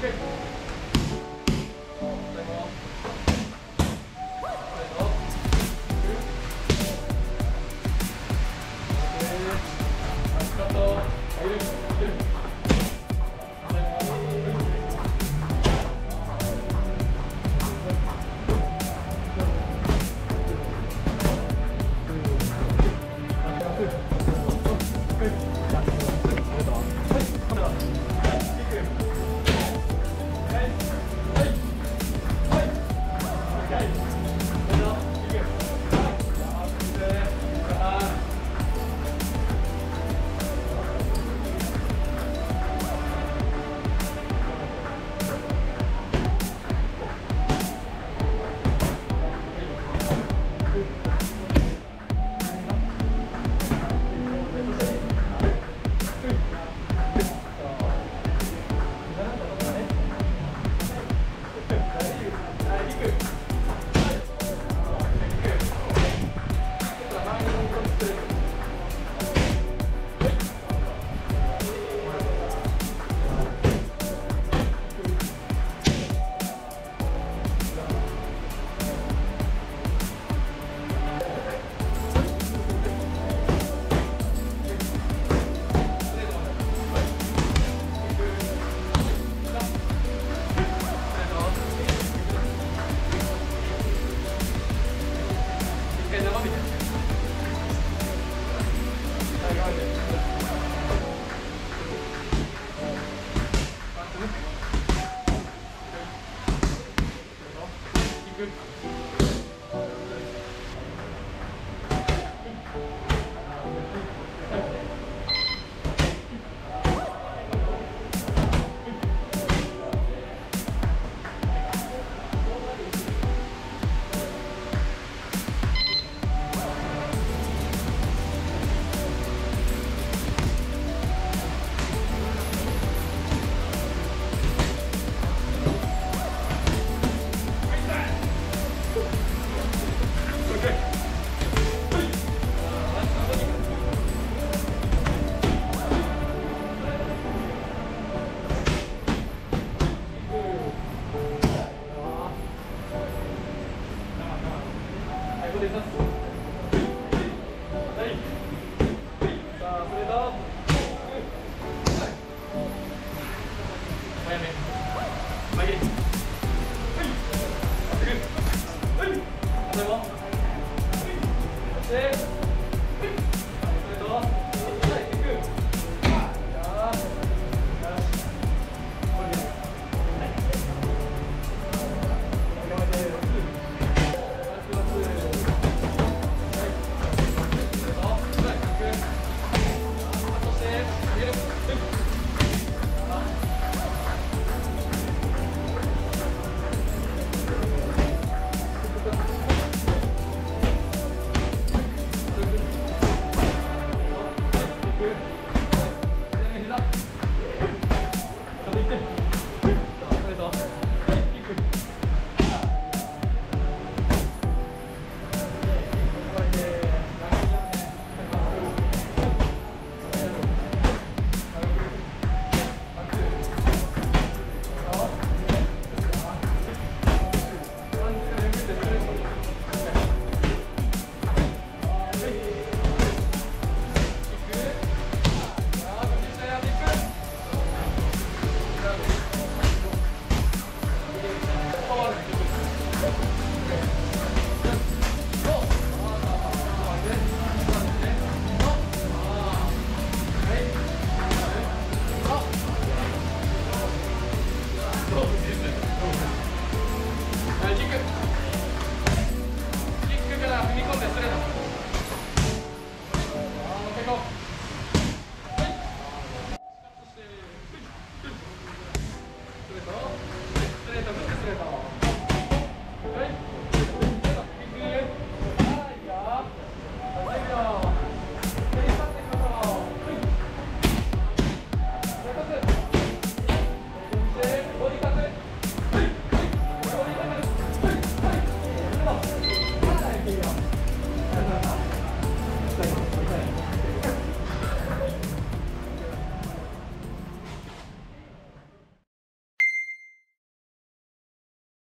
对